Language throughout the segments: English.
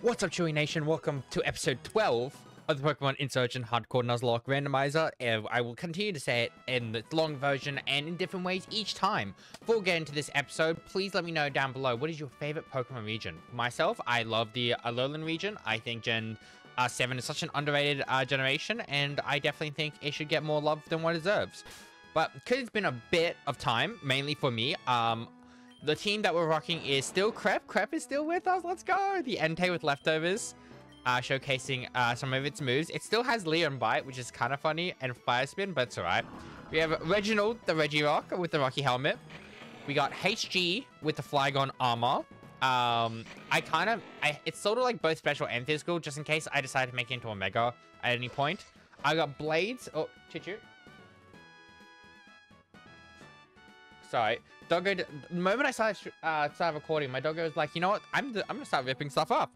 What's up, Chewy Nation? Welcome to episode 12 of the Pokemon Insurgence Hardcore Nuzlocke Randomizer. Uh, I will continue to say it in the long version and in different ways each time. Before we get into this episode, please let me know down below what is your favorite Pokemon region. Myself, I love the Alolan region. I think Gen uh, 7 is such an underrated uh, generation, and I definitely think it should get more love than what it deserves. But because it's been a bit of time, mainly for me, um, the team that we're rocking is still Crep. Crep is still with us. Let's go. The Entei with leftovers, uh, showcasing uh, some of its moves. It still has Leon Bite, which is kind of funny, and Fire Spin, but it's alright. We have Reginald, the Regirock, with the Rocky Helmet. We got HG with the Flygon Armor. Um, I kind of, I, it's sort of like both special and physical, just in case I decide to make it into a Mega at any point. I got Blades. Oh, Chichu. Sorry. Doggo, the moment I started, uh, started recording, my doggo was like, you know what? I'm, I'm gonna start ripping stuff up.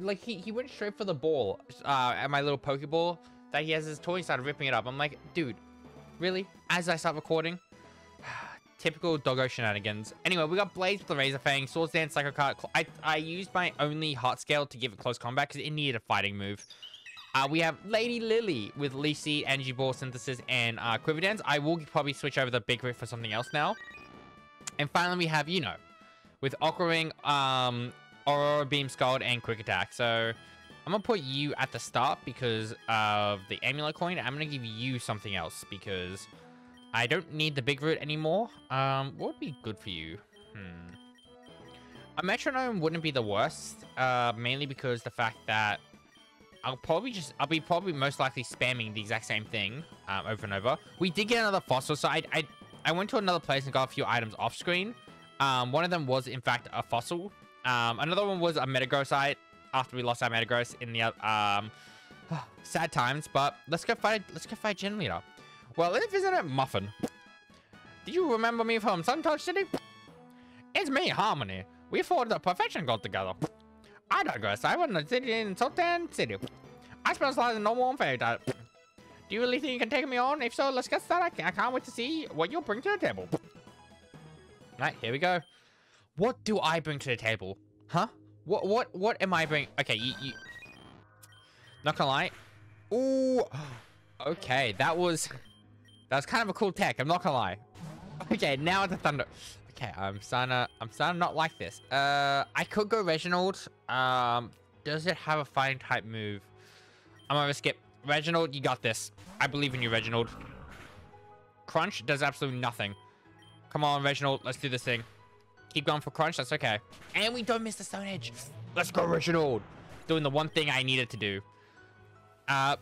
Like, he, he went straight for the ball, uh, at my little Pokeball that he has his toy and started ripping it up. I'm like, dude, really? As I start recording? Typical doggo shenanigans. Anyway, we got Blaze with the Razor Fang, Swords Dance, Psycho Cut. I, I used my only Heart Scale to give it close combat because it needed a fighting move. Uh, we have Lady Lily with Leech Seed, Energy Ball Synthesis, and uh, Quiver Dance. I will probably switch over the Big Root for something else now. And finally, we have, you know, with Aqua Ring, um, Aurora Beam Scald, and Quick Attack. So I'm going to put you at the start because of the Amulet Coin. I'm going to give you something else because I don't need the Big Root anymore. Um, what would be good for you? Hmm. A Metronome wouldn't be the worst, uh, mainly because the fact that I'll probably just, I'll be probably most likely spamming the exact same thing um, over and over. We did get another fossil, so I, I I went to another place and got a few items off screen. Um, one of them was, in fact, a fossil. Um, another one was a Metagrossite after we lost our Metagross in the, um, sad times, but let's go fight, let's go fight Gen Leader. Well, if isn't it Muffin? Do you remember me from Suntouched City? It's me, Harmony. We fought the Perfection God together. I digress. I to the city in Sonata City. I specialize in normal and fairy type. Do you really think you can take me on? If so, let's get started. I can't wait to see what you'll bring to the table. Right, here we go. What do I bring to the table? Huh? What what what am I bringing? Okay, you, you... Not gonna lie. Ooh. Okay, that was... That was kind of a cool tech, I'm not gonna lie. Okay, now the thunder. Okay, I'm starting to, I'm starting to not like this. Uh, I could go Reginald. Um, does it have a fighting type move? I'm gonna skip. Reginald, you got this. I believe in you, Reginald. Crunch does absolutely nothing. Come on, Reginald. Let's do this thing. Keep going for Crunch. That's okay. And we don't miss the Stone Edge. Let's go, Reginald. Doing the one thing I needed to do. Uh,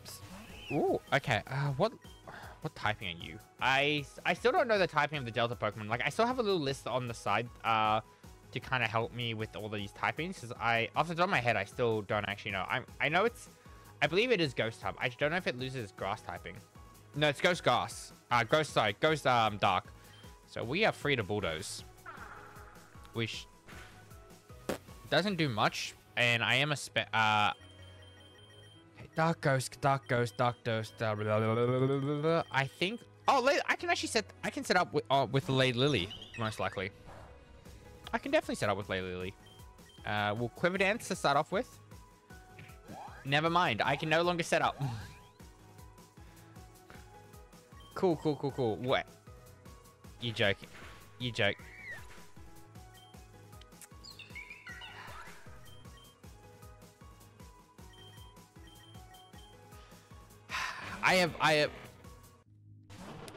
ooh, okay. Uh, what, what typing are you? I, I still don't know the typing of the Delta Pokemon. Like, I still have a little list on the side, uh, to kind of help me with all these typings. Because I, off the top of my head, I still don't actually know. I, I know it's I believe it is Ghost type. I don't know if it loses Grass typing. No, it's Ghost Grass. Uh, Ghost, sorry, Ghost um, Dark. So we are free to Bulldoze. Which doesn't do much. And I am a spe uh, Dark Ghost, Dark Ghost, Dark Ghost. Uh, blah, blah, blah, I think. Oh, I can actually set. I can set up with uh, with Lady Lily most likely. I can definitely set up with Lady Lily. Uh, we'll Quiver Dance to start off with. Never mind. I can no longer set up. cool, cool, cool, cool. What? You joking. You joke. I have, I have,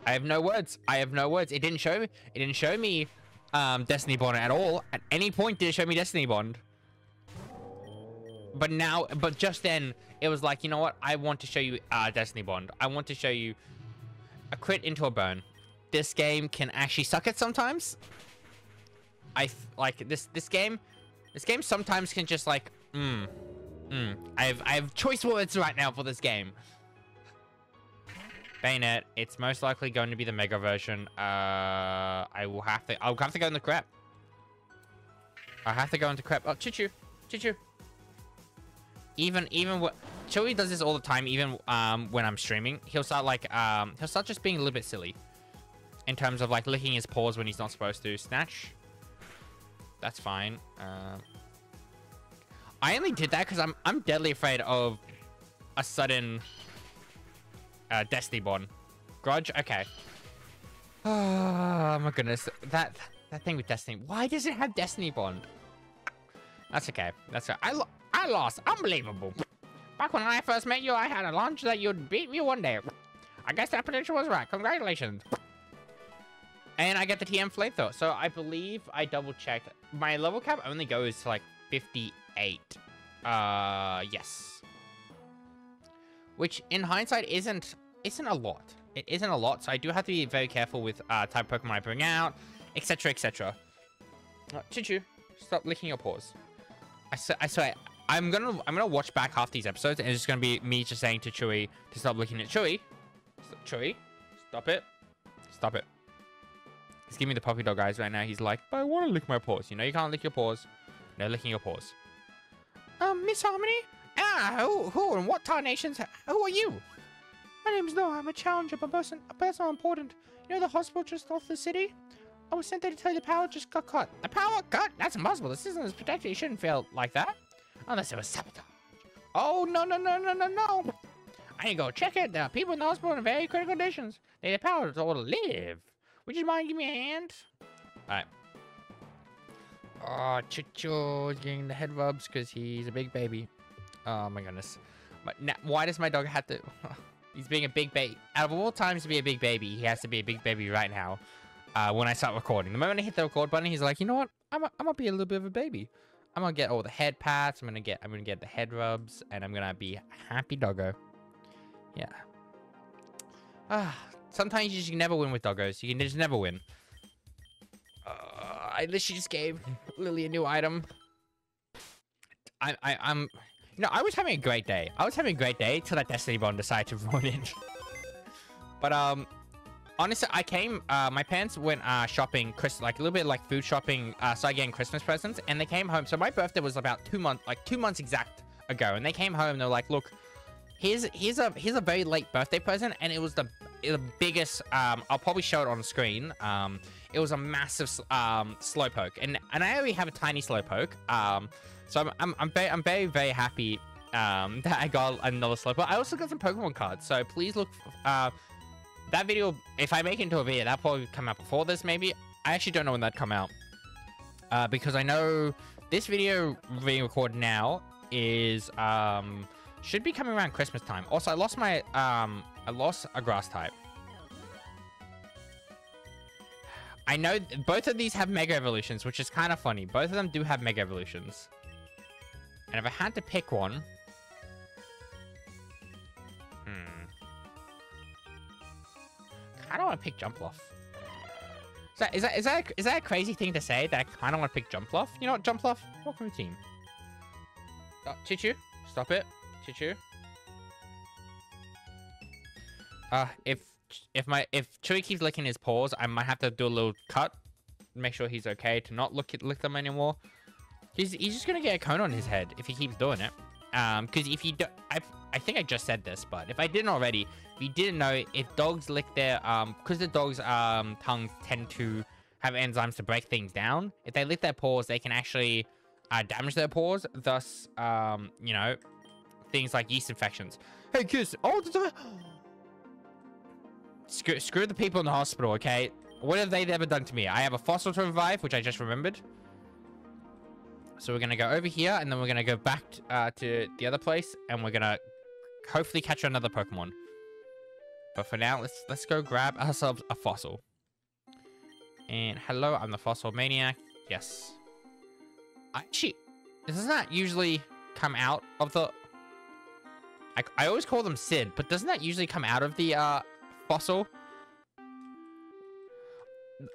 I have no words. I have no words. It didn't show me. It didn't show me um, Destiny Bond at all. At any point did it show me Destiny Bond but now, but just then, it was like, you know what? I want to show you uh, Destiny Bond. I want to show you a crit into a burn. This game can actually suck it sometimes. I like this. This game, this game sometimes can just like, mm, mm. I have I have choice words right now for this game. Banette. It's most likely going to be the mega version. Uh, I will have to. I'll have to go in the crap. I have to go into crap. Oh, choo choo, choo choo even even what Chewy does this all the time, even um, when I'm streaming. He'll start like um, he'll start just being a little bit silly in terms of like licking his paws when he's not supposed to. Snatch. That's fine. Um, I only did that because I'm I'm deadly afraid of a sudden uh, Destiny Bond. Grudge? Okay. Oh my goodness. That that thing with Destiny. Why does it have Destiny Bond? That's okay. That's okay. I, Lost. Unbelievable. Back when I first met you, I had a lunch that you'd beat me one day. I guess that prediction was right. Congratulations. And I get the TM flamethrower. So I believe I double checked. My level cap only goes to like 58. Uh, yes. Which in hindsight isn't isn't a lot. It isn't a lot, so I do have to be very careful with uh, type Pokemon I bring out, etc, etc. Uh, Chichu, stop licking your paws. I, swear, I swear, I'm gonna I'm gonna watch back half these episodes, and it's just gonna be me just saying to Chewy to stop licking it. Chewy, stop, Chewy, stop it, stop it. He's giving me the puppy dog eyes right now. He's like, but I want to lick my paws. You know you can't lick your paws. No licking your paws. Um, Miss Harmony? Ah, who, who and what tarnations? Who are you? My name's Noah. I'm a challenger, a person, a person important. You know the hospital just off the city? I was sent there to tell you the power just got cut. The power cut? That's impossible. The system is protected. It shouldn't fail like that. Unless it was sabotage. Oh, no, no, no, no, no, no. I need to go check it. There are people in the hospital in very critical conditions. They need the power to live. Would you mind giving me a hand? Alright. Oh, Chicho is getting the head rubs because he's a big baby. Oh my goodness. But now, why does my dog have to... he's being a big baby. Out of all times to be a big baby, he has to be a big baby right now. Uh, when I start recording. The moment I hit the record button, he's like, you know what? I'm, I'm gonna be a little bit of a baby. I'm gonna get all the head pats. I'm gonna get I'm gonna get the head rubs, and I'm gonna be happy doggo. Yeah. Ah, sometimes you just never win with doggos. You can just never win. Uh, I literally just gave Lily a new item. I, I, I'm, you know, I was having a great day. I was having a great day till that Destiny Bond decided to ruin it. but, um, honestly, I came, uh, my parents went, uh, shopping, Chris, like a little bit like food shopping, uh, started getting Christmas presents, and they came home. So my birthday was about two months, like two months exact ago, and they came home they're like, look, here's, here's a, here's a very late birthday present, and it was the, the biggest, um, I'll probably show it on screen, um, it was a massive um, slowpoke, and and I already have a tiny slowpoke. Um, so I'm I'm I'm very I'm very very happy um that I got another slowpoke. I also got some Pokemon cards, so please look. Uh, that video, if I make it into a video, that probably come out before this. Maybe I actually don't know when that'd come out. Uh, because I know this video being recorded now is um should be coming around Christmas time. Also, I lost my um I lost a grass type. I know both of these have Mega Evolutions, which is kind of funny. Both of them do have Mega Evolutions. And if I had to pick one... I don't want to pick Jumpluff. Is that, is, that, is, that, is that a crazy thing to say, that I kind of want to pick Jumpluff? You know what, Jumpluff? Welcome to the team. Oh, Chichu, stop it. Chichu. Uh, if if my if Chewy keeps licking his paws, I might have to do a little cut, make sure he's okay to not look at lick them anymore. He's he's just gonna get a cone on his head if he keeps doing it. Um, because if you do, I I think I just said this, but if I didn't already, if you didn't know, if dogs lick their um, because the dogs um tongues tend to have enzymes to break things down. If they lick their paws, they can actually uh, damage their paws. Thus, um, you know, things like yeast infections. Hey, kids, all the time. Screw, screw the people in the hospital, okay? What have they ever done to me? I have a fossil to revive, which I just remembered. So we're going to go over here, and then we're going to go back uh, to the other place, and we're going to hopefully catch another Pokemon. But for now, let's let's go grab ourselves a fossil. And hello, I'm the Fossil Maniac. Yes. Actually, doesn't that usually come out of the... I, I always call them Sid, but doesn't that usually come out of the uh, fossil.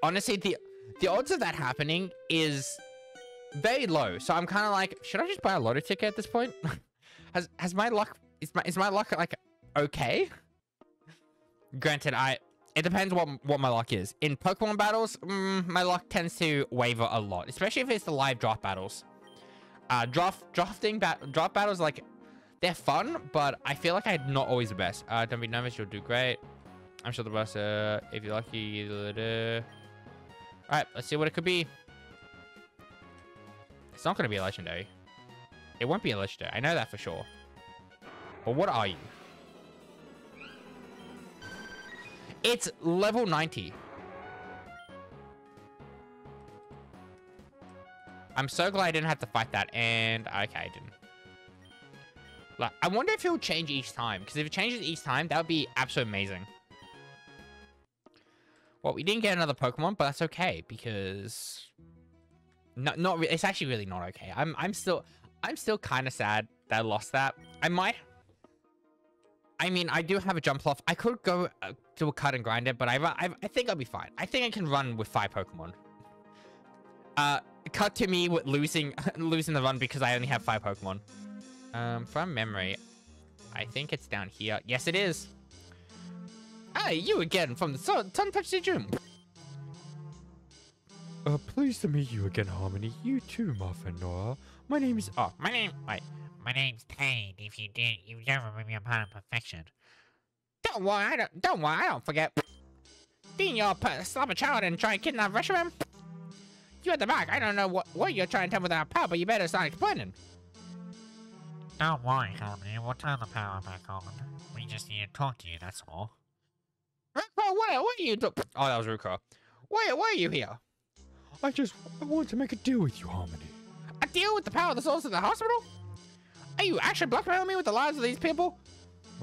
Honestly, the the odds of that happening is very low. So I'm kind of like, should I just buy a lottery ticket at this point? has has my luck is my is my luck like okay? Granted, I it depends what what my luck is. In Pokemon battles, mm, my luck tends to waver a lot, especially if it's the live draft battles. Uh, draft drafting bat draft battles like they're fun, but I feel like I'm not always the best. Uh, don't be nervous, you'll do great. I'm sure the best. uh, if you're lucky. Alright, let's see what it could be. It's not going to be a legendary. It won't be a legendary. I know that for sure. But what are you? It's level 90. I'm so glad I didn't have to fight that. And okay, I didn't. Like, I wonder if it'll change each time. Because if it changes each time, that would be absolutely amazing. Well, we didn't get another Pokemon, but that's okay because not it's actually really not okay. I'm I'm still I'm still kind of sad that I lost that. I might. I mean, I do have a Jumpluff. I could go uh, do a cut and grind it, but I, I I think I'll be fine. I think I can run with five Pokemon. Uh, cut to me with losing losing the run because I only have five Pokemon. Um, from memory, I think it's down here. Yes, it is. Hey, you again from the Sun, Touch Gym. Uh, pleased to meet you again, Harmony. You too, Muffin Nora. My name is. Oh, my name. Wait. My name's Kane. If you did, you don't remember me upon perfection. Don't worry. I don't. Don't worry. I don't forget. Didn't you uh, slap a child and try and kidnap Reshiram? You at the back. I don't know what what you're trying to tell me without power, but you better start explaining. Don't worry, Harmony. We'll turn the power back on. We just need to talk to you, that's all. Ruka, what, what are you doing? Oh, that was Ruka. Why, why are you here? I just I want to make a deal with you, Harmony. A deal with the power of the souls of the hospital? Are you actually blackmailing me with the lives of these people?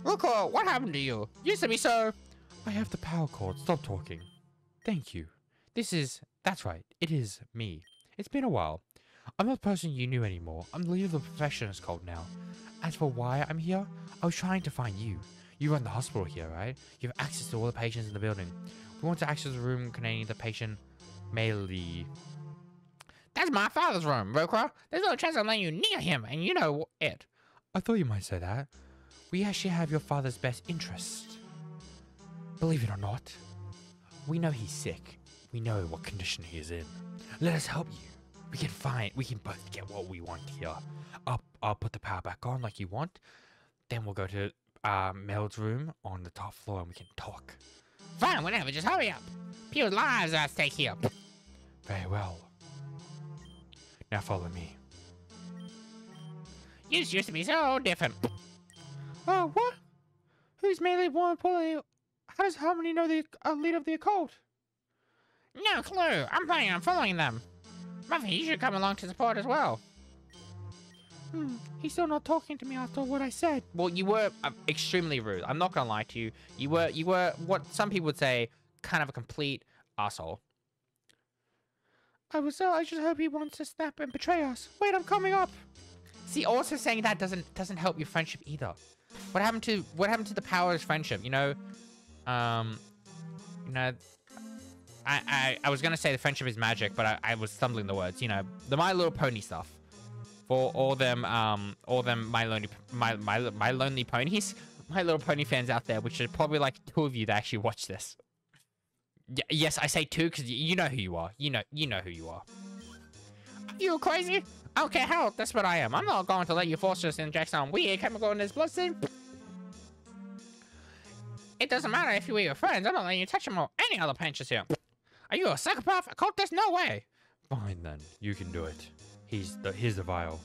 Ruka, uh, what happened to you? You used to be so... I have the power cord. Stop talking. Thank you. This is... That's right. It is me. It's been a while. I'm not the person you knew anymore. I'm the leader of the professionals cult now. As for why I'm here, I was trying to find you. You run the hospital here, right? You have access to all the patients in the building. We want to access the room containing the patient Melee. That's my father's room, Rokra. There's no chance I'm letting you near him, and you know it. I thought you might say that. We actually have your father's best interest. Believe it or not, we know he's sick. We know what condition he is in. Let us help you. We can find, we can both get what we want here. I'll, I'll put the power back on like you want. Then we'll go to uh, Mel's room on the top floor and we can talk. Fine, whatever, just hurry up. People's lives are at stake here. Very well. Now follow me. You used to be so different. Oh, what? Who's Melee One Polly? How does Harmony know the uh, leader of the occult? No clue. I'm planning on following them. Muffy, you should come along to support as well. Hmm, he's still not talking to me after what I said. Well, you were uh, extremely rude. I'm not gonna lie to you. You were, you were what some people would say, kind of a complete asshole. I was so. I just hope he wants to snap and betray us. Wait, I'm coming up. See, also saying that doesn't doesn't help your friendship either. What happened to what happened to the power of friendship? You know, um, you know, I I, I was gonna say the friendship is magic, but I, I was stumbling the words. You know, the My Little Pony stuff. For all them um all them My Lonely My My My Lonely Ponies, My Little Pony fans out there, which are probably like two of you that actually watch this. Y yes, I say two because you know who you are. You know you know who you are. You crazy? I don't care how desperate I am. I'm not going to let you force us inject some weird chemical in this bloodstream. It doesn't matter if you were your friends. I'm not letting you touch him or any other pinches here. Are you a psychopath? A cultist? No way. Fine then, you can do it. He's the here's the vial.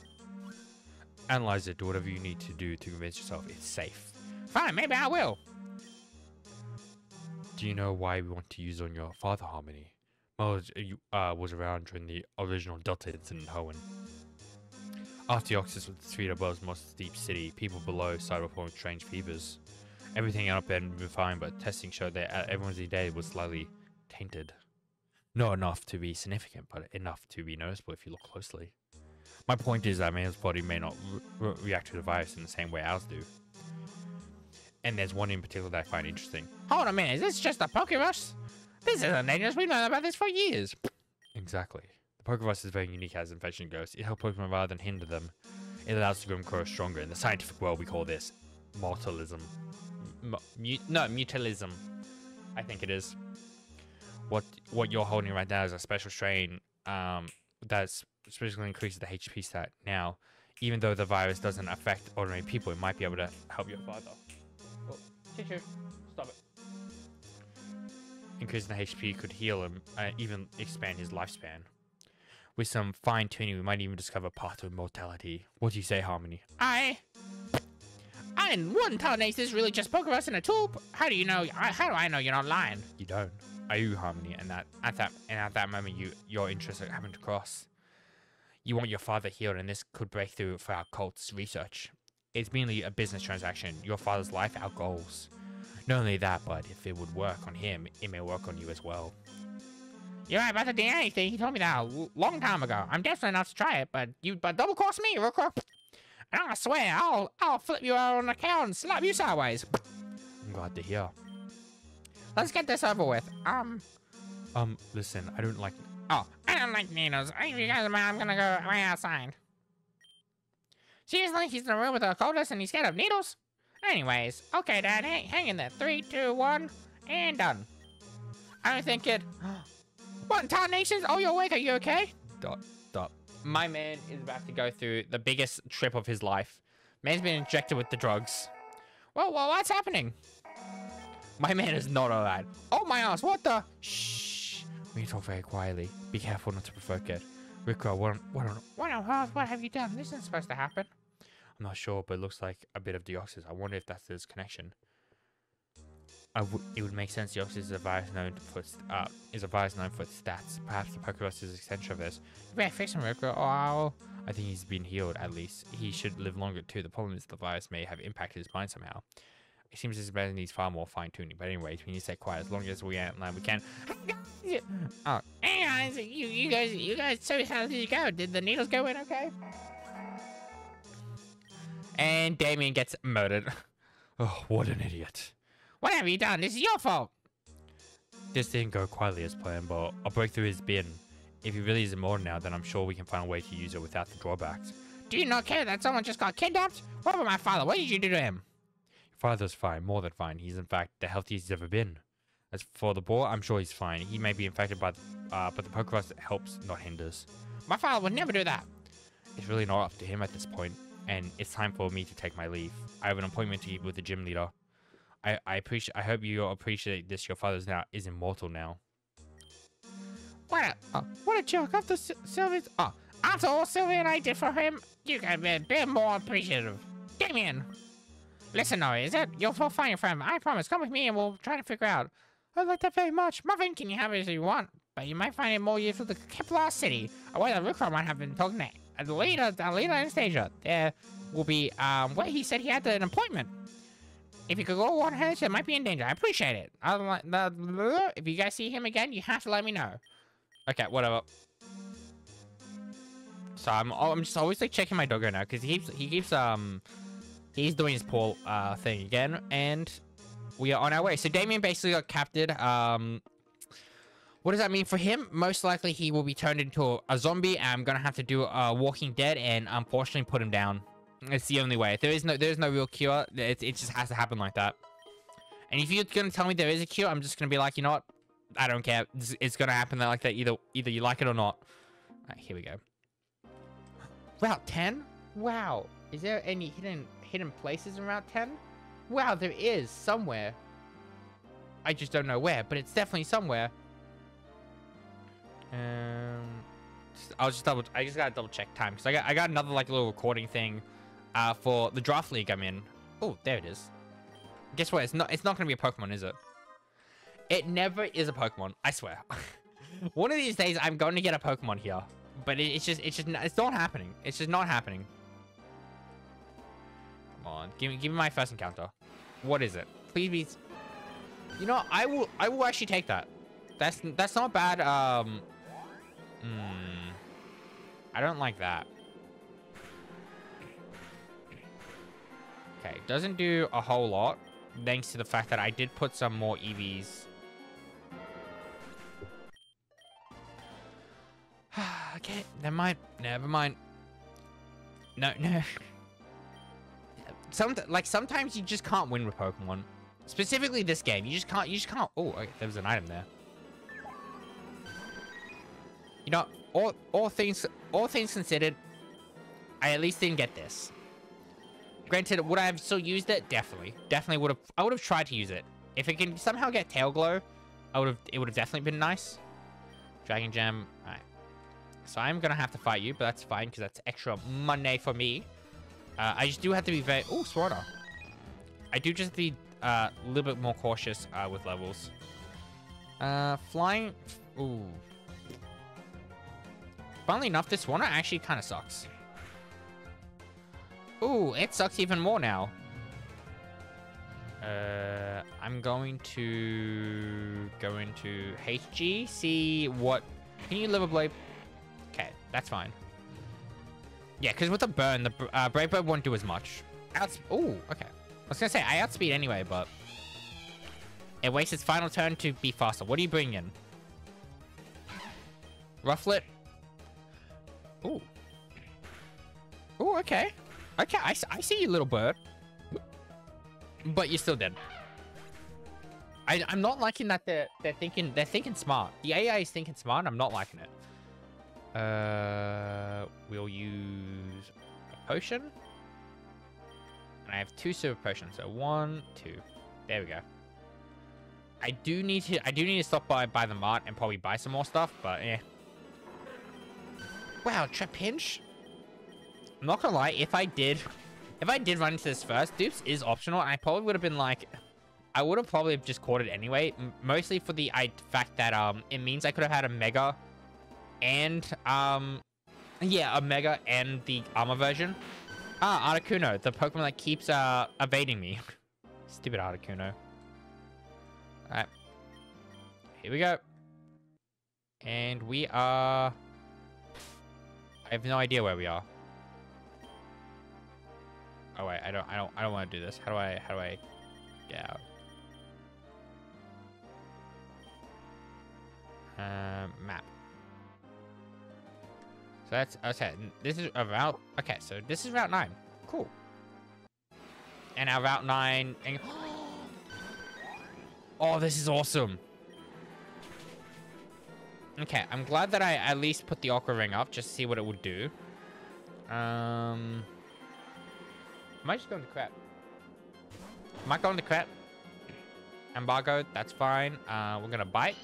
Analyze it. Do whatever you need to do to convince yourself it's safe. Fine, maybe I will. Do you know why we want to use on your father, Harmony? Well, you uh, was around during the original Delta incident, Hoenn. After the defeated above most deep city, people below started reporting strange fevers. Everything up there had been fine, but testing showed that everyone's day was slightly tainted. Not enough to be significant, but enough to be noticeable if you look closely. My point is that man's body may not re react to the virus in the same way ours do. And there's one in particular that I find interesting. Hold on a minute, is this just a Pokerus? This isn't dangerous, we've known about this for years. Exactly. Pokevirus is very unique as infection goes. It helps Pokemon rather than hinder them. It allows them to grow stronger. In the scientific world, we call this mortalism. M no, mutalism. I think it is. What what you're holding right now is a special strain um, that specifically increases the HP stat. Now, even though the virus doesn't affect ordinary people, it might be able to help your father. Oh, Chichu, stop it. Increasing the HP could heal him, uh, even expand his lifespan. With some fine tuning, we might even discover path of immortality. What do you say, Harmony? I. I wouldn't tell Nate this really just poke us in a tube. How do you know? I- How do I know you're not lying? You don't. Are you Harmony? And that at that and at that moment, you your interests happen to cross. You want your father healed, and this could break through for our cult's research. It's merely a business transaction. Your father's life, our goals. Not only that, but if it would work on him, it may work on you as well. You're right about the DNA thing. He told me that a long time ago. I'm definitely not to try it, but you but double cross me, real quick. And I swear, I'll I'll flip you out on the cow and slap you sideways. I'm glad to hear. Let's get this over with. Um. Um, listen, I don't like. Oh, I don't like needles. If you guys mind, I'm gonna go right outside. Seriously, he's in the room with the coldest and he's scared of needles? Anyways, okay, Dad, hang, hang in there. Three, two, one, and done. I don't think it. What Town Nations? Oh, you're awake. Are you okay? Dot, dot. My man is about to go through the biggest trip of his life. Man's been injected with the drugs. Well, well, what's happening? My man is not alright. Oh my ass! What the? Shh. We need to talk very quietly. Be careful not to provoke it. Rico, what? What? on- What on earth? What have you done? This isn't supposed to happen. I'm not sure, but it looks like a bit of Deoxys. I wonder if that's his connection. I it would make sense. Deoxys is a virus known for uh, is a virus known for stats. Perhaps the Pokevirus is extension of this. Better fix him, or I'll. Think he's been healed at least. He should live longer too. The problem is the virus may have impacted his mind somehow. It seems his brain needs far more fine tuning. But anyways, we need to stay quiet as long as we outline we can. Oh, hey guys, you, you guys, you guys. So how did you go? Did the needles go in okay? And Damien gets murdered. Oh, what an idiot! What have you done? This is your fault. This didn't go quietly as planned, but I'll break through his bin. If he really is immortal now, then I'm sure we can find a way to use it without the drawbacks. Do you not care that someone just got kidnapped? What about my father? What did you do to him? Your father's fine, more than fine. He's in fact the healthiest he's ever been. As for the boy, I'm sure he's fine. He may be infected by, the, uh, but the Pokevirus helps, not hinders. My father would never do that. It's really not up to him at this point, and it's time for me to take my leave. I have an appointment to keep with the gym leader. I, I appreciate. I hope you appreciate this. Your father's now is immortal now. What a, oh, what a joke. After Sy- Sylvia's, oh, uh, after all Sylvia and I did for him, you can be a bit more appreciative. Damien! Listen, Nori, is it? You'll find your friend. I promise. Come with me and we'll try to figure out. I'd like that very much. Muffin, can you have it as you want? But you might find it more useful to Kepler City, where the Rookra might have been talking to Alita, Alita Anastasia. There will be, um, where he said he had an appointment. If you could go on her, it might be in danger. I appreciate it. The- if you guys see him again, you have to let me know. Okay, whatever. So I'm oh, I'm just always like checking my doggo now because he keeps he keeps um he's doing his paw uh thing again and we are on our way. So Damien basically got captured. Um, what does that mean for him? Most likely he will be turned into a zombie. And I'm gonna have to do a Walking Dead and unfortunately put him down. It's the only way. There is no there is no real cure. It it just has to happen like that. And if you're gonna tell me there is a cure, I'm just gonna be like, you know what? I don't care. It's, it's gonna happen like that. Either either you like it or not. Here we go. Route 10? Wow. Is there any hidden hidden places in Route 10? Wow, there is somewhere. I just don't know where, but it's definitely somewhere. Um, I'll just double. I just gotta double check time because I got I got another like little recording thing, uh, for the draft league I'm in. Oh, there it is. Guess what? It's not. It's not gonna be a Pokemon, is it? It never is a Pokemon. I swear. One of these days, I'm going to get a Pokemon here, but it, it's just, it's just, it's not happening. It's just not happening. Come on, give me, give me my first encounter. What is it? Please be. You know, I will, I will actually take that. That's, that's not bad. Um. Hmm. I don't like that. Okay, doesn't do a whole lot, thanks to the fact that I did put some more EVs. okay, never mind. Never mind. No, no. Some like sometimes you just can't win with Pokemon. Specifically this game, you just can't. You just can't. Oh, okay, there was an item there. You know, all all things all things considered, I at least didn't get this. Granted, would I have still used it? Definitely, definitely would have. I would have tried to use it. If it can somehow get Tail Glow, I would have. It would have definitely been nice. Dragon Gem. All right. So I'm gonna have to fight you, but that's fine because that's extra money for me. Uh, I just do have to be very. Oh, Swarter. I do just be uh, a little bit more cautious uh, with levels. Uh, flying. Ooh. Funnily enough, this one actually kind of sucks. Ooh, it sucks even more now. Uh, I'm going to go into HG, see what... Can you live a blade? Okay, that's fine. Yeah, because with the burn, the uh, Brave Bird won't do as much. Outs Ooh, okay. I was going to say, I outspeed anyway, but... It wastes its final turn to be faster. What do you bring in? Rufflet? Ooh. Ooh, okay. Okay, I, I see you, little bird. But you're still dead. I, I'm not liking that they're, they're thinking they're thinking smart. The AI is thinking smart. I'm not liking it. Uh, we'll use a potion. And I have two super potions. So one, two. There we go. I do need to I do need to stop by by the mart and probably buy some more stuff, but yeah. Wow, Trapinch? I'm not gonna lie, if I did if I did run into this first, dupes is optional, I probably would have been like I would have probably just caught it anyway, mostly for the I, fact that um it means I could have had a mega and um yeah, a mega and the armor version. Ah, Articuno, the Pokemon that keeps uh evading me. Stupid Articuno. Alright. Here we go. And we are... I have no idea where we are. Oh wait, I don't I don't I don't want to do this. How do I how do I get out? Uh, map. So that's okay. This is a route. Okay, so this is route nine. Cool. And our route nine. And, oh, this is awesome. Okay, I'm glad that I at least put the Aqua Ring up just to see what it would do. Um, I might just go into crap. Might go into crap. Embargo, that's fine. Uh, we're gonna bite.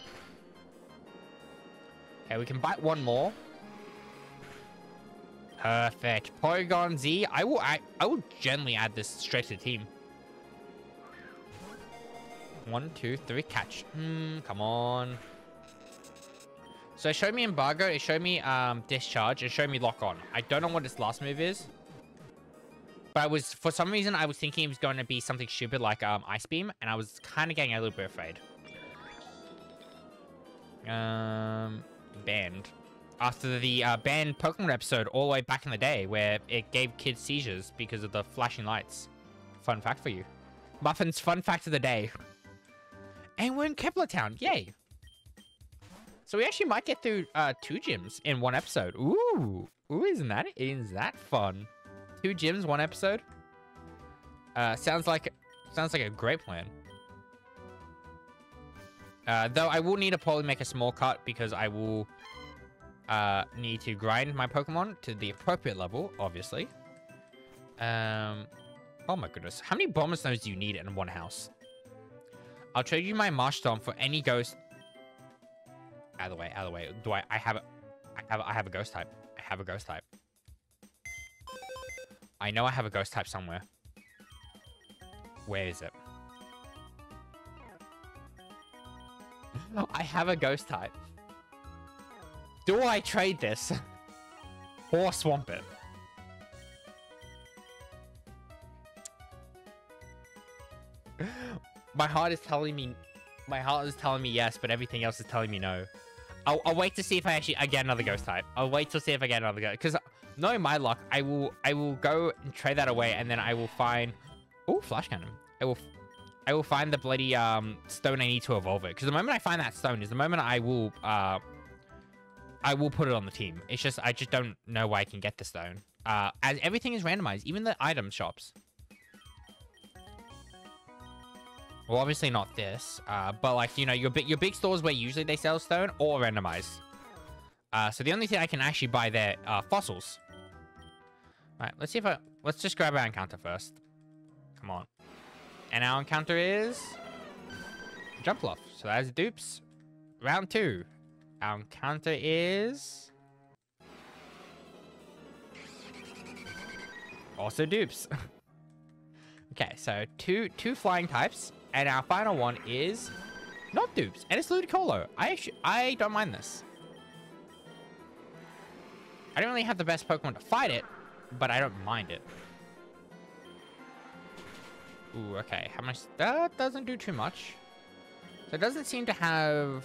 Okay, we can bite one more. Perfect. Porygon Z. I will I, I will gently add this straight to the team. One, two, three, catch. Hmm, come on. So it showed me embargo, it showed me um discharge, it showed me lock on. I don't know what its last move is. I was for some reason I was thinking it was going to be something stupid like um ice beam, and I was kind of getting a little bit afraid. Um banned after the uh, banned Pokemon episode all the way back in the day where it gave kids seizures because of the flashing lights. Fun fact for you. Muffin's fun fact of the day. And we're in Kepler Town. Yay. So we actually might get through uh, two gyms in one episode. Ooh. Ooh, isn't that, isn't that fun? Two gyms, one episode? Uh, sounds like sounds like a great plan. Uh, though I will need to probably make a small cut because I will uh, need to grind my Pokemon to the appropriate level, obviously. Um, oh my goodness. How many Bomber Stones do you need in one house? I'll trade you my Marshtomp for any ghost. Out of the way, out of the way. Do I, I have, a, I have, I have a ghost type. I have a ghost type. I know I have a ghost type somewhere. Where is it? I have a ghost type. Do I trade this? or swamp it? my heart is telling me... My heart is telling me yes, but everything else is telling me no. I'll, I'll wait to see if I actually I get another ghost type. I'll wait to see if I get another ghost. Because knowing my luck, I will I will go and trade that away, and then I will find... Oh, flash cannon. I will I will find the bloody um, stone I need to evolve it. Because the moment I find that stone is the moment I will uh, I will put it on the team. It's just I just don't know where I can get the stone. Uh, as everything is randomized, even the item shops. Well, obviously not this, uh, but like, you know, your, your big stores where usually they sell stone or randomized. Uh, so the only thing I can actually buy there are fossils. All right, let's see if I... Let's just grab our encounter first. Come on. And our encounter is... Jumpluff. So that's dupes. Round two. Our encounter is... Also dupes. okay, so two two flying types and our final one is not dupes, and it's Ludicolo. I I don't mind this. I don't really have the best Pokemon to fight it, but I don't mind it. Ooh, okay. How much? That doesn't do too much. So it doesn't seem to have...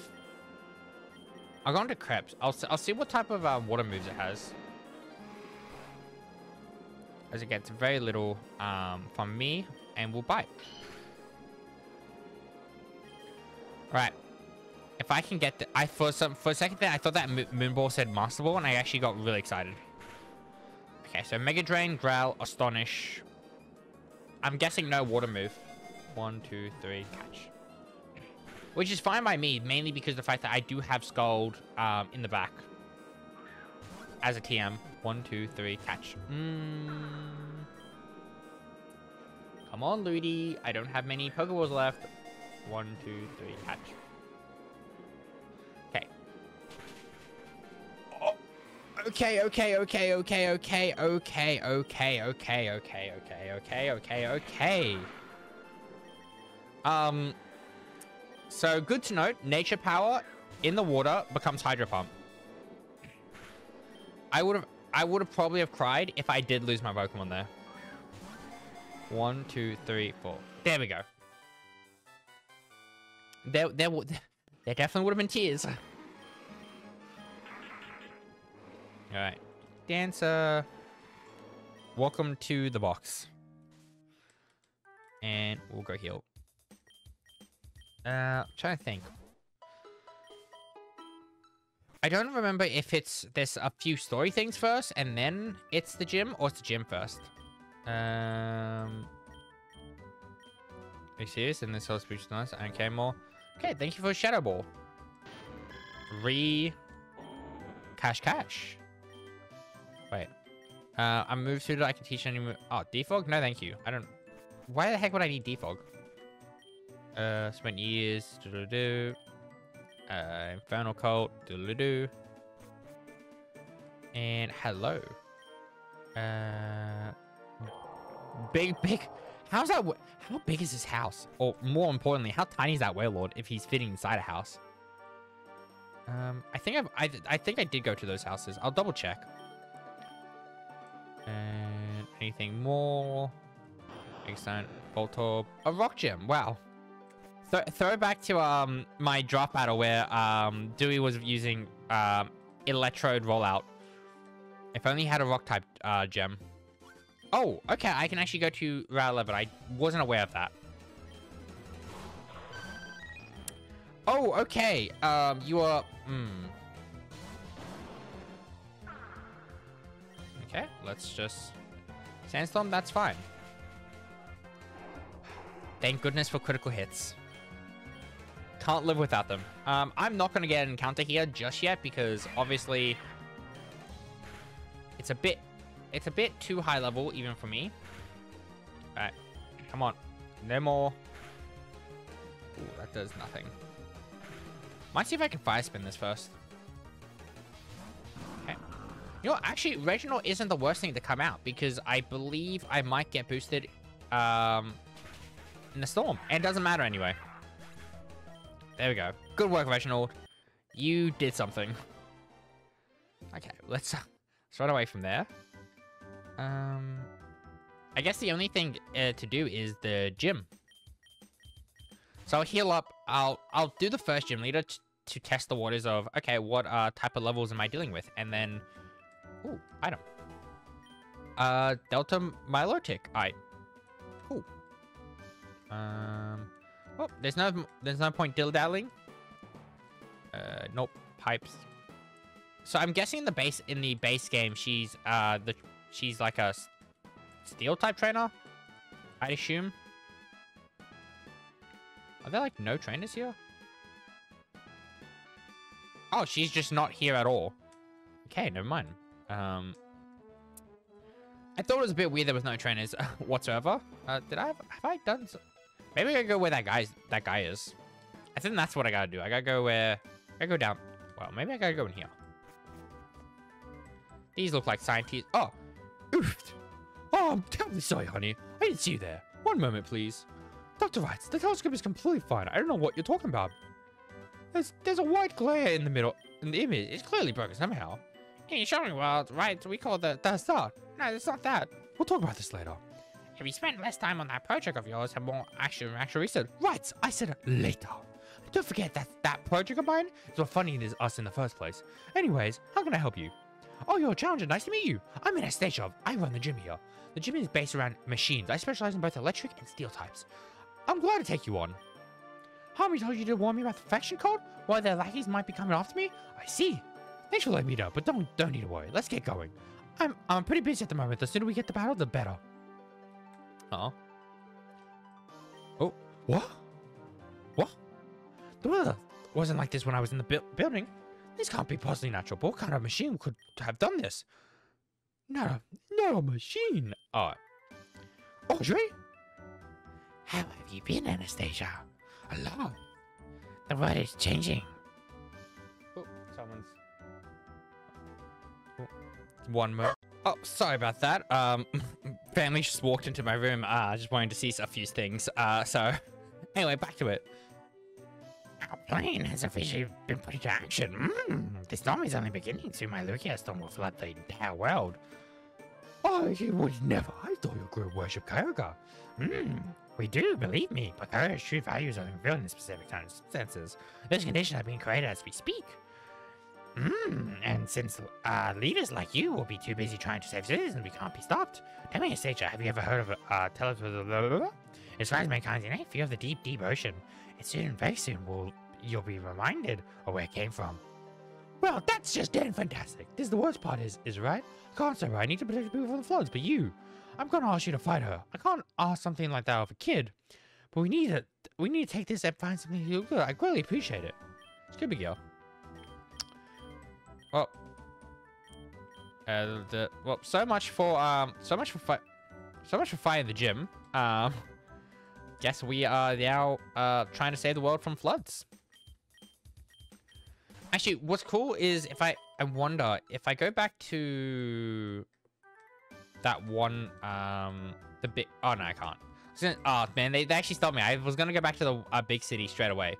I'll go into Krebs. I'll, I'll see what type of uh, water moves it has. As it gets very little um, from me, and we'll bite. Alright. If I can get the... I, for, some, for a second there, I thought that Mo Moonball said Master Ball, and I actually got really excited. Okay, so Mega Drain, Growl, Astonish. I'm guessing no water move. One, two, three, catch. Which is fine by me, mainly because of the fact that I do have Scald um, in the back. As a TM. One, two, three, catch. Mm. Come on, Ludi. I don't have many Pokeballs left. One, two, three, catch. Okay. Oh. Okay, okay, okay, okay, okay, okay, okay, okay, okay, okay, okay, okay, okay. Um, so good to note, nature power in the water becomes hydro pump. I would have, I would have probably have cried if I did lose my Pokemon there. One, two, three, four. There we go. There, there, there definitely would have been tears. All right, dancer. Welcome to the box. And we'll go heal. Uh, I'm trying to think. I don't remember if it's there's a few story things first and then it's the gym or it's the gym first. Um, are you serious? And this whole speech is nice. Okay, more. Okay, thank you for Shadow Ball. Re cash cash. Wait. Uh, I'm moved through that I can teach any. Oh, defog? No, thank you. I don't. Why the heck would I need defog? Uh, spent years. Doo -doo -doo. Uh, Infernal Cult. Doo -doo -doo. And hello. Uh, big, big. How's that? How big is this house? Or more importantly, how tiny is that Wailord if he's fitting inside a house? Um, I think I've, I, I think I did go to those houses. I'll double check. And anything more? Extent, Voltorb, a rock gem. Wow. Th throwback to um my drop battle where um Dewey was using um electrode rollout. If only he had a rock type uh gem. Oh, okay. I can actually go to Route 11. I wasn't aware of that. Oh, okay. Um, you are. Hmm. Okay, let's just sandstorm. That's fine. Thank goodness for critical hits. Can't live without them. Um, I'm not gonna get an encounter here just yet because obviously it's a bit, it's a bit too high level even for me. All right, come on, no more. Ooh, that does nothing. Might see if I can fire spin this first. Okay. You know, actually, Reginald isn't the worst thing to come out because I believe I might get boosted um, in the storm. And it doesn't matter anyway. There we go. Good work, Reginald. You did something. Okay, let's, let's run away from there. Um, I guess the only thing uh, to do is the gym. So I'll heal up. I'll I'll do the first gym leader to test the waters of okay, what uh, type of levels am I dealing with, and then, ooh, item. Uh, Delta Milotic. I. Ooh. Um. Oh, there's no there's no point dilly-dallying. Uh, nope. Pipes. So I'm guessing the base in the base game, she's uh the she's like a steel type trainer. I'd assume. Are there like no trainers here? Oh, she's just not here at all. Okay, never mind. Um, I thought it was a bit weird there was no trainers whatsoever. Uh, did I have, have I done? So Maybe I gotta go where that guy's that guy is. I think that's what I gotta do. I gotta go where I gotta go down. Well, maybe I gotta go in here. These look like scientists. Oh, oof. Oh, I'm terribly sorry, honey. I didn't see you there. One moment, please. Dr. Wrights, the telescope is completely fine. I don't know what you're talking about. There's, there's a white glare in the middle, in the image. It's clearly broken somehow. Hey, showing well, right? We call the. That's that. No, it's not that. We'll talk about this later. If you spent less time on that project of yours and more action, actual research, Right, I said later. Don't forget that that project of mine is what funded us in the first place. Anyways, how can I help you? Oh, you're a challenger. Nice to meet you. I'm Anastasia. I run the gym here. The gym is based around machines. I specialize in both electric and steel types. I'm glad to take you on. Harmy told you to warn me about the faction code? Why their lackeys might be coming after me? I see. Thanks for letting me know, but don't don't need to worry. Let's get going. I'm I'm pretty busy at the moment. The sooner we get the battle, the better. Uh oh. Oh, what? What? The weather wasn't like this when I was in the bu building. This can't be possibly natural. What kind of machine could have done this? Not a, not a machine. Oh. Audrey? how have you been, Anastasia? Lot. The world is changing. Oh, someone's. Oh, one more. Oh, sorry about that. Um, family just walked into my room. Uh, just wanting to see a few things. Uh, so anyway, back to it. Our plan has officially been put into action. Mm, the storm is only beginning. Soon my Lugia storm will flood the entire world. Oh, you would never. I thought you grew worship Kyogre. Hmm, we do, believe me, but Kyogre's true values are revealed in specific circumstances. Those conditions are being created as we speak. Hmm, and since uh, leaders like you will be too busy trying to save citizens, we can't be stopped. Tell me, Anastasia, have you ever heard of uh, tele- As far as mankind's innate fear of the deep, deep ocean, it soon, very soon, will you'll be reminded of where it came from. Well, that's just damn fantastic. This is the worst part is, is right? I can't say right. I need to protect people from the floods, but you, I'm gonna ask you to fight her. I can't ask something like that of a kid, but we need to, we need to take this and find something to good. I greatly appreciate it. Scooby Girl. Well, uh, the well, so much for um, so much for fight, so much for fighting the gym. Um, guess we are now uh trying to save the world from floods. Actually, what's cool is if I I wonder if I go back to that one um the big oh no I can't. Oh man, they, they actually stopped me. I was gonna go back to the uh, big city straight away.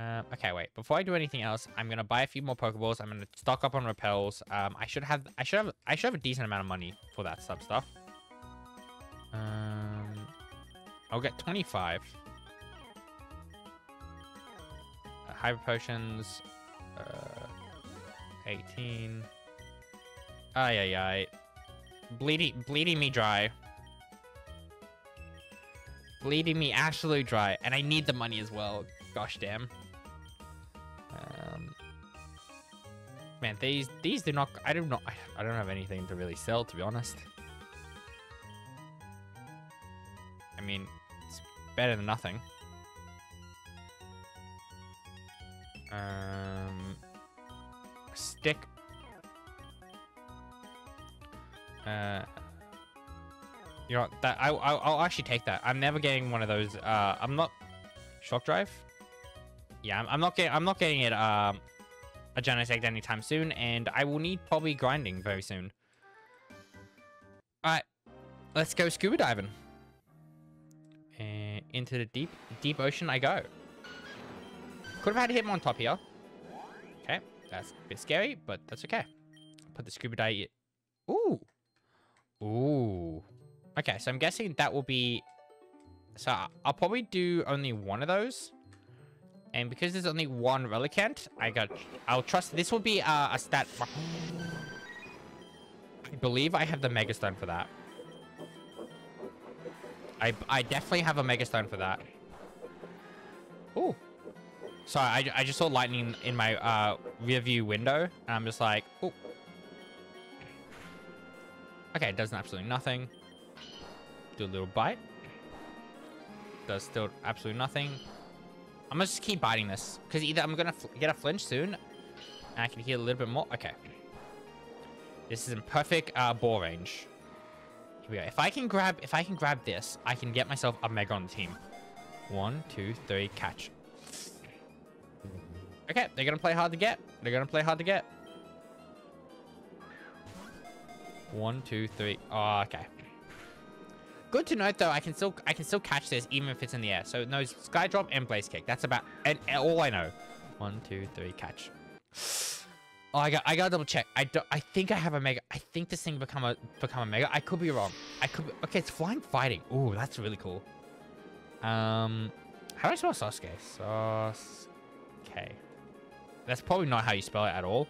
Um, okay, wait. Before I do anything else, I'm gonna buy a few more Pokeballs. I'm gonna stock up on repels. Um, I should have, I should have, I should have a decent amount of money for that sub stuff. Um, I'll get 25. Uh, hyper potions. Uh, 18. Ay ay ay. Bleeding, bleeding me dry. Bleeding me absolutely dry, and I need the money as well. Gosh damn. Um, man, these these do not. I don't know. I, I don't have anything to really sell, to be honest. Better than nothing. Um, stick. Uh, you know what, that I I'll, I'll actually take that. I'm never getting one of those. Uh, I'm not shock drive. Yeah, I'm, I'm not getting I'm not getting it um a Genesect anytime soon, and I will need probably grinding very soon. All right, let's go scuba diving. Into the deep deep ocean I go. Could have had him on top here. Okay, that's a bit scary, but that's okay. Put the scuba dive. Ooh, ooh. Okay, so I'm guessing that will be. So I'll probably do only one of those. And because there's only one Relicanth, I got. I'll trust. This will be uh, a stat. I believe I have the Mega Stone for that. I I definitely have a Mega Stone for that. Ooh. Sorry, I, I just saw lightning in my uh, rear view window. And I'm just like, ooh. Okay, it does absolutely nothing. Do a little bite. Does still absolutely nothing. I'm gonna just keep biting this because either I'm gonna get a flinch soon, and I can heal a little bit more. Okay. This is in perfect uh, ball range. Here we go. If I can grab, if I can grab this, I can get myself a mega on the team. One, two, three, catch. Okay, they're gonna play hard to get. They're gonna play hard to get. One, two, three. Oh, okay. Good to note though, I can still I can still catch this even if it's in the air. So no sky drop and blaze kick. That's about and all I know. One, two, three, catch. Oh, I got I gotta double check. I don't I think I have a mega. I think this thing become a become a mega. I could be wrong. I could be, okay. It's flying fighting. Ooh, that's really cool. Um, how do I spell Sasuke? Sasuke. That's probably not how you spell it at all.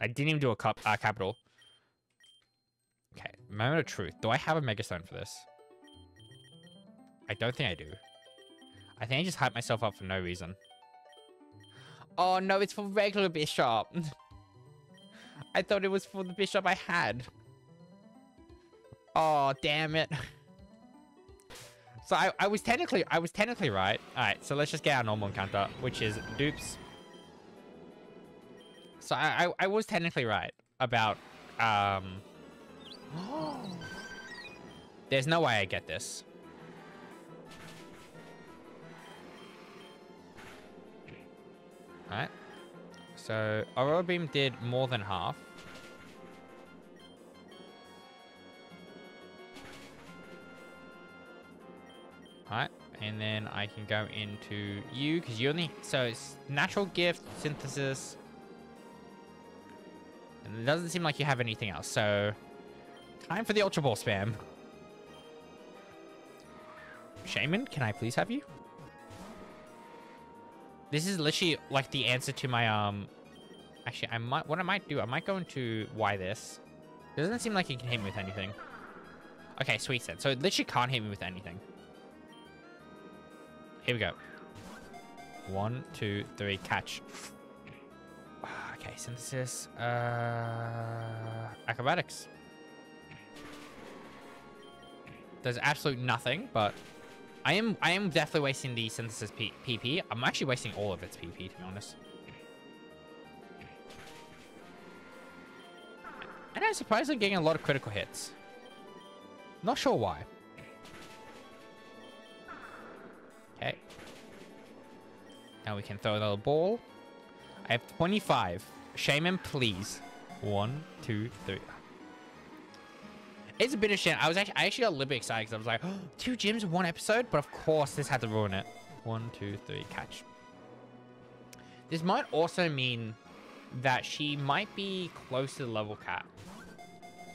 I didn't even do a cup uh, capital. Okay, moment of truth. Do I have a mega stone for this? I don't think I do. I think I just hyped myself up for no reason. Oh no, it's for regular Bisharp. I thought it was for the Bisharp I had. Oh, damn it. So I, I was technically I was technically right. Alright, so let's just get our normal encounter, which is dupes. So I, I, I was technically right about um There's no way I get this. Alright. So Aurora Beam did more than half. Alright, and then I can go into you, because you only... So it's Natural Gift, Synthesis. And it doesn't seem like you have anything else, so... Time for the Ultra Ball spam. Shaymin, can I please have you? This is literally like the answer to my, um... Actually, I might... What I might do, I might go into why this. Doesn't seem like he can hit me with anything. Okay, sweet set. So it literally can't hit me with anything. Here we go. One, two, three, catch. Okay, synthesis. Uh, acrobatics. There's absolute nothing, but I am I am definitely wasting the synthesis P PP. I'm actually wasting all of its PP, to be honest. And I'm surprisingly getting a lot of critical hits. Not sure why. Okay. Now we can throw another ball. I have 25. Shaymin, please. One, two, three. It's a bit of shit. I was actually, I actually got a little bit excited because I was like, oh, two gyms, one episode. But of course, this had to ruin it. One, two, three, catch. This might also mean that she might be close to the level cap.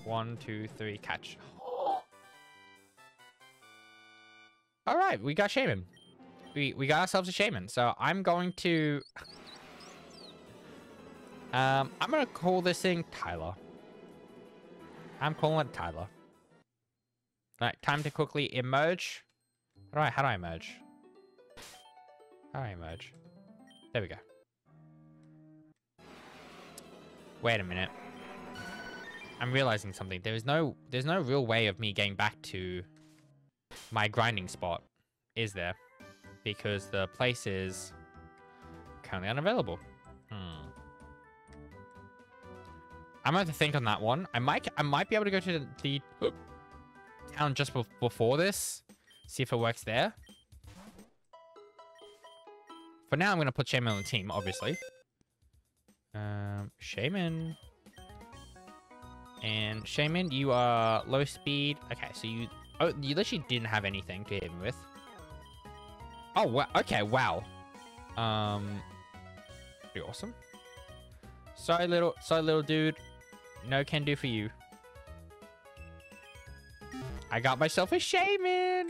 One, two, three, catch. All right, we got Shaymin we, we got ourselves a Shaymin. So I'm going to... Um, I'm going to call this thing Tyler. I'm calling it Tyler. All right, time to quickly emerge. Do I, how do I emerge? How do I emerge? There we go. Wait a minute. I'm realizing something. There is no, there's no real way of me getting back to my grinding spot, is there? because the place is currently unavailable. Hmm. I'm going to think on that one. I might I might be able to go to the, the town just before this. See if it works there. For now, I'm going to put Shaymin on the team, obviously. Shaymin. And Shaymin, you are low speed. Okay, so you... Oh, you literally didn't have anything to hit him with. Oh, wow. Okay, wow. Um, pretty awesome. Sorry, little, sorry, little dude. No can do for you. I got myself a Shaymin.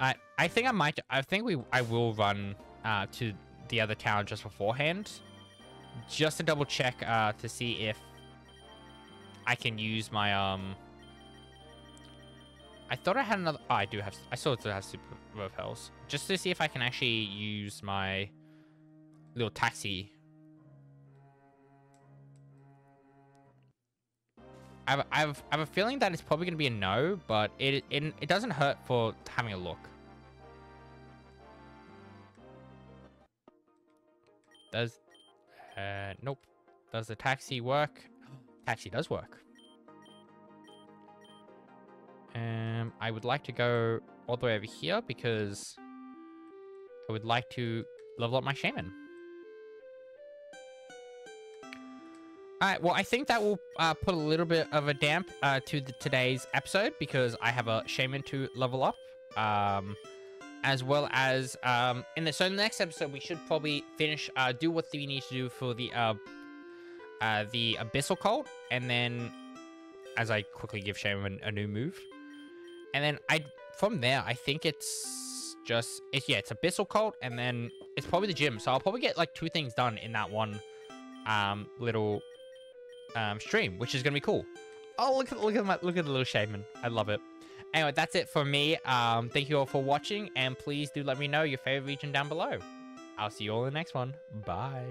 I I think I might. I think we. I will run uh, to the other town just beforehand, just to double check uh, to see if I can use my um. I thought I had another. Oh, I do have. I it has super repels. Just to see if I can actually use my little taxi. I have, I have, I have a feeling that it's probably going to be a no, but it, it, it doesn't hurt for having a look. Does, uh, nope. Does the taxi work? Taxi does work. Um, I would like to go all the way over here because I would like to level up my Shaymin. All right. Well, I think that will uh, put a little bit of a damp uh, to the, today's episode because I have a Shaymin to level up, um, as well as um, in the so in the next episode we should probably finish uh, do what we need to do for the uh, uh, the abyssal cult, and then as I quickly give Shaymin a new move, and then I from there I think it's just it's yeah it's abyssal cult, and then it's probably the gym. So I'll probably get like two things done in that one um little um, stream, which is gonna be cool. Oh, look at look at my look at the little Shaymin. I love it. Anyway, that's it for me. Um, thank you all for watching, and please do let me know your favorite region down below. I'll see you all in the next one. Bye.